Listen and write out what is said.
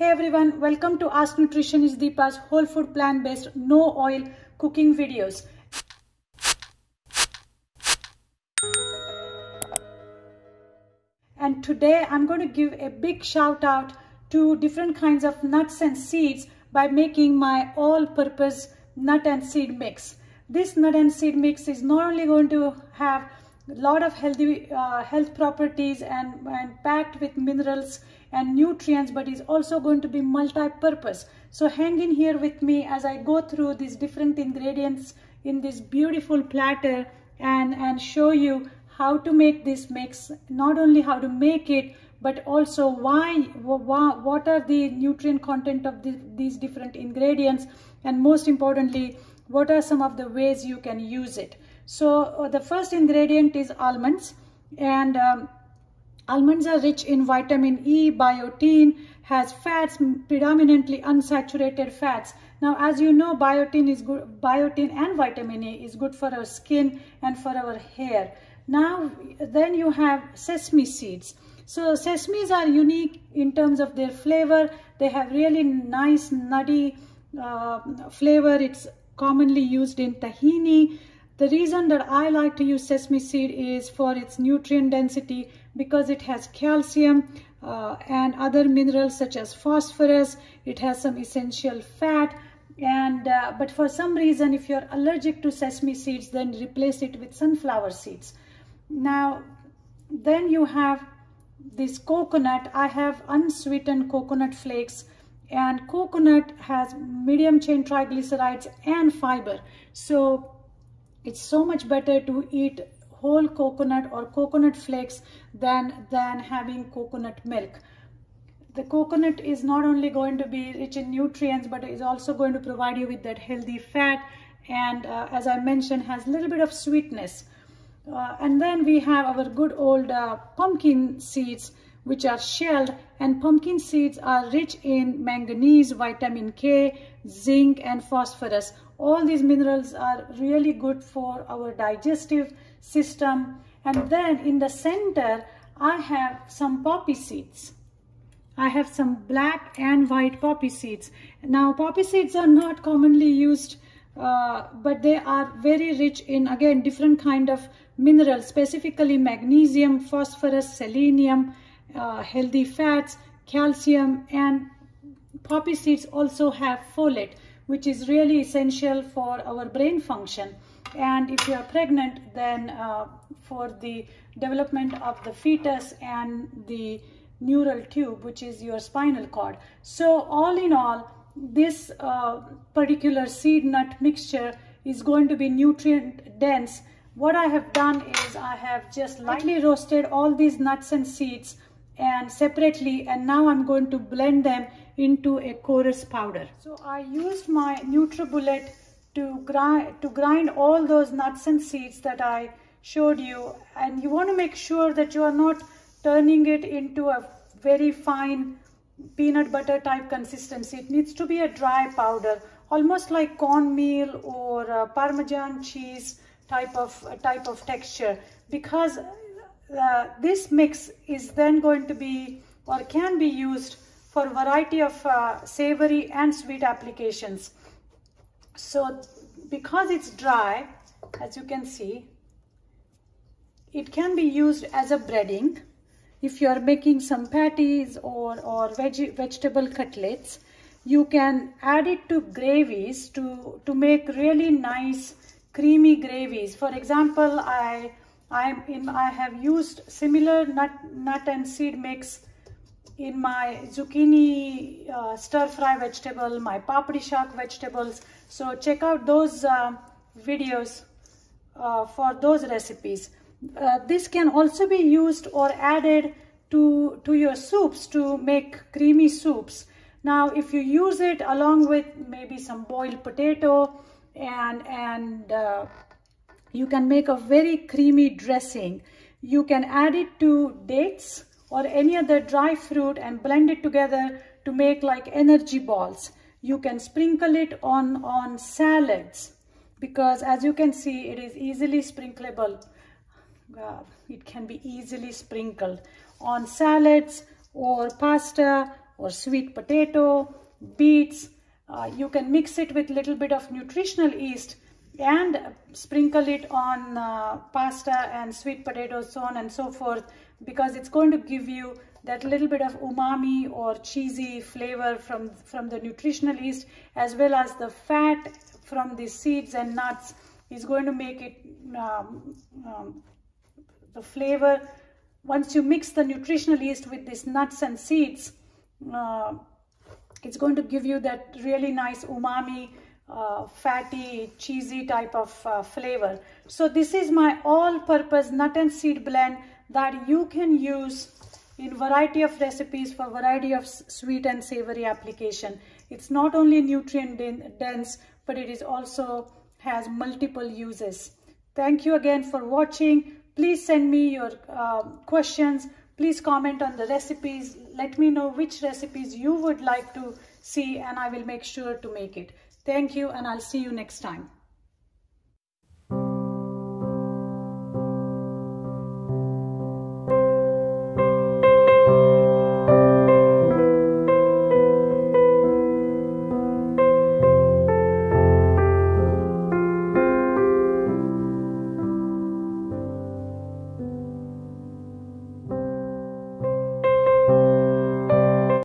Hey everyone, welcome to Ask Nutritionist Deepa's whole food plant based no oil cooking videos. And today I'm going to give a big shout out to different kinds of nuts and seeds by making my all purpose nut and seed mix. This nut and seed mix is not only going to have lot of healthy uh, health properties and, and packed with minerals and nutrients but is also going to be multi-purpose. So hang in here with me as I go through these different ingredients in this beautiful platter and and show you how to make this mix not only how to make it but also why, why what are the nutrient content of the, these different ingredients and most importantly what are some of the ways you can use it so uh, the first ingredient is almonds and um, almonds are rich in vitamin E, biotin, has fats, predominantly unsaturated fats. Now, as you know, biotin is good, biotin and vitamin A is good for our skin and for our hair. Now, then you have sesame seeds. So sesames are unique in terms of their flavor. They have really nice nutty uh, flavor. It's commonly used in tahini. The reason that I like to use sesame seed is for its nutrient density because it has calcium uh, and other minerals such as phosphorus. It has some essential fat and uh, but for some reason if you're allergic to sesame seeds then replace it with sunflower seeds. Now then you have this coconut. I have unsweetened coconut flakes and coconut has medium chain triglycerides and fiber. So it's so much better to eat whole coconut or coconut flakes than, than having coconut milk. The coconut is not only going to be rich in nutrients, but is also going to provide you with that healthy fat and uh, as I mentioned, has a little bit of sweetness. Uh, and then we have our good old uh, pumpkin seeds which are shelled and pumpkin seeds are rich in manganese, vitamin K, zinc and phosphorus. All these minerals are really good for our digestive system. And then in the center, I have some poppy seeds. I have some black and white poppy seeds. Now poppy seeds are not commonly used uh, but they are very rich in again different kind of minerals specifically magnesium phosphorus selenium uh, healthy fats, calcium, and poppy seeds also have folate, which is really essential for our brain function. And if you are pregnant, then uh, for the development of the fetus and the neural tube, which is your spinal cord. So all in all, this uh, particular seed nut mixture is going to be nutrient dense. What I have done is I have just lightly roasted all these nuts and seeds and separately and now I'm going to blend them into a coarse powder. So I used my NutriBullet to grind, to grind all those nuts and seeds that I showed you and you want to make sure that you are not turning it into a very fine peanut butter type consistency. It needs to be a dry powder almost like cornmeal or uh, parmesan cheese type of type of texture because uh, this mix is then going to be or can be used for a variety of uh, savory and sweet applications. So because it's dry, as you can see, it can be used as a breading. If you are making some patties or, or veg vegetable cutlets, you can add it to gravies to, to make really nice creamy gravies. For example, I I'm in, I have used similar nut, nut and seed mix in my zucchini uh, stir fry vegetable, my papri shak vegetables. So check out those uh, videos uh, for those recipes. Uh, this can also be used or added to, to your soups to make creamy soups. Now, if you use it along with maybe some boiled potato and, and uh, you can make a very creamy dressing. You can add it to dates or any other dry fruit and blend it together to make like energy balls. You can sprinkle it on, on salads because as you can see, it is easily sprinkleable. Uh, it can be easily sprinkled on salads or pasta or sweet potato, beets. Uh, you can mix it with little bit of nutritional yeast and sprinkle it on uh, pasta and sweet potatoes, so on and so forth, because it's going to give you that little bit of umami or cheesy flavor from, from the nutritional yeast, as well as the fat from the seeds and nuts is going to make it um, um, the flavor. Once you mix the nutritional yeast with these nuts and seeds uh, it's going to give you that really nice umami uh, fatty cheesy type of uh, flavor so this is my all-purpose nut and seed blend that you can use in variety of recipes for variety of sweet and savory application it's not only nutrient dense but it is also has multiple uses thank you again for watching Please send me your uh, questions. Please comment on the recipes. Let me know which recipes you would like to see and I will make sure to make it. Thank you and I'll see you next time.